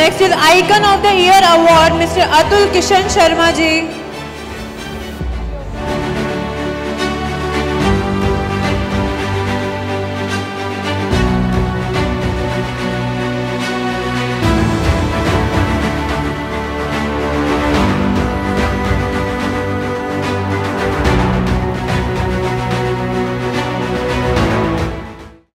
Next is Icon of the Year Award, Mr. Atul Kishan Sharma ji.